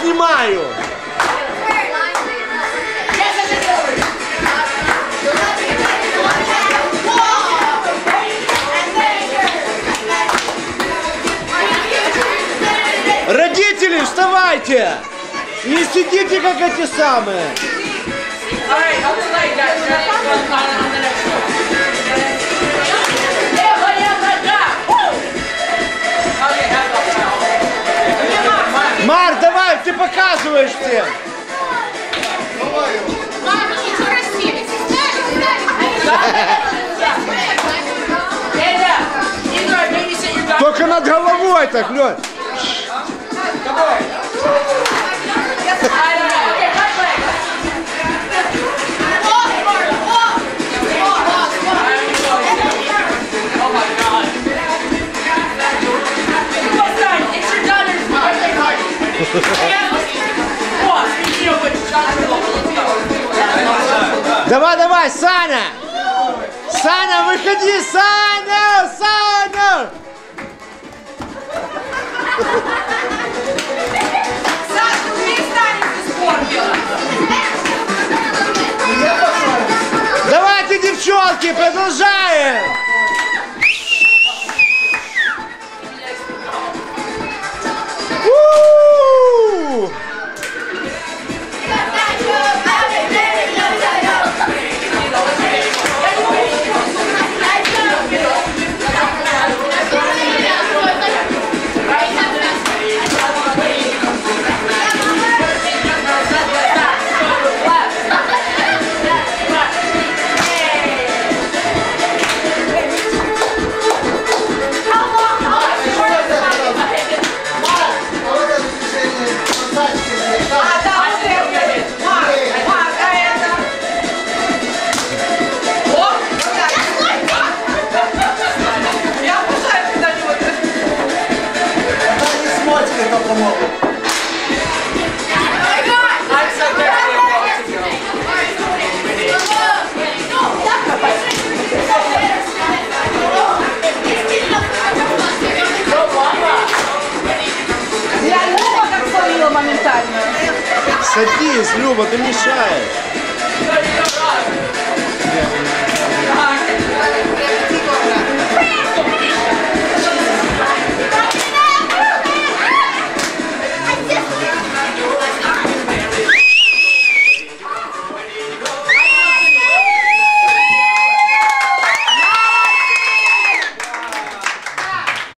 снимаю. Родители, вставайте! Не сидите, как эти самые. All right, I'll play that. Мар, давай, ты показываешь всем. Только над головой так, Лёнь. Давай. Давай, давай, Саня! Саня, выходи, Саня! Саня! Сашка, перестань ты испортила! Давайте, девчонки, продолжаем! Садись, Люба, ты мешаешь.